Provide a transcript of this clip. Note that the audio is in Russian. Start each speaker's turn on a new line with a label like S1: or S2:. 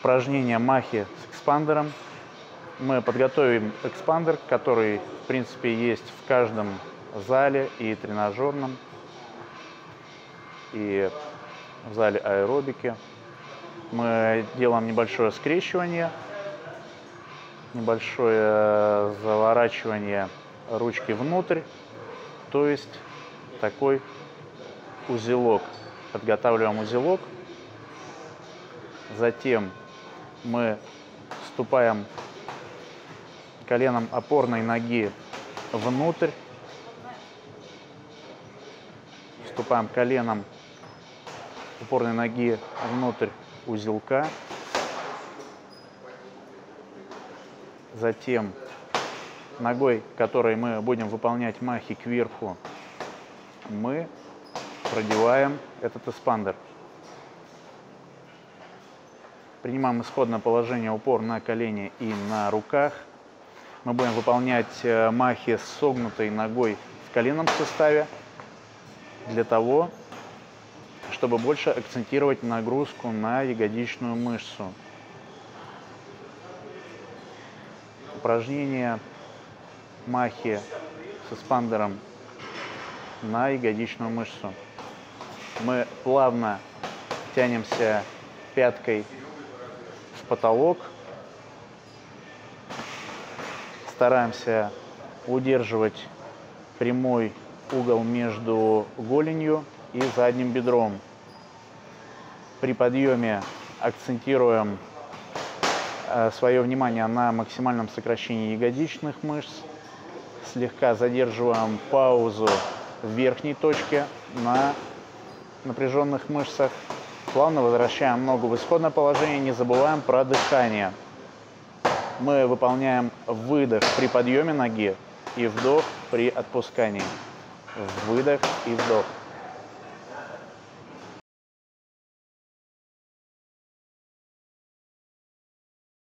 S1: упражнение махи с экспандером. Мы подготовим экспандер, который, в принципе, есть в каждом зале и тренажерном, и в зале аэробики. Мы делаем небольшое скрещивание, небольшое заворачивание ручки внутрь, то есть такой узелок. Подготавливаем узелок, затем мы вступаем коленом опорной ноги внутрь, вступаем коленом опорной ноги внутрь узелка, затем ногой, которой мы будем выполнять махи кверху, мы продеваем этот эспандер. Принимаем исходное положение упор на колени и на руках. Мы будем выполнять э, махи с согнутой ногой в коленном суставе для того, чтобы больше акцентировать нагрузку на ягодичную мышцу. Упражнение махи с эспандером на ягодичную мышцу. Мы плавно тянемся пяткой потолок. Стараемся удерживать прямой угол между голенью и задним бедром. При подъеме акцентируем э, свое внимание на максимальном сокращении ягодичных мышц. Слегка задерживаем паузу в верхней точке на напряженных мышцах. Плавно возвращаем ногу в исходное положение, не забываем про дыхание. Мы выполняем выдох при подъеме ноги и вдох при отпускании. Выдох и вдох.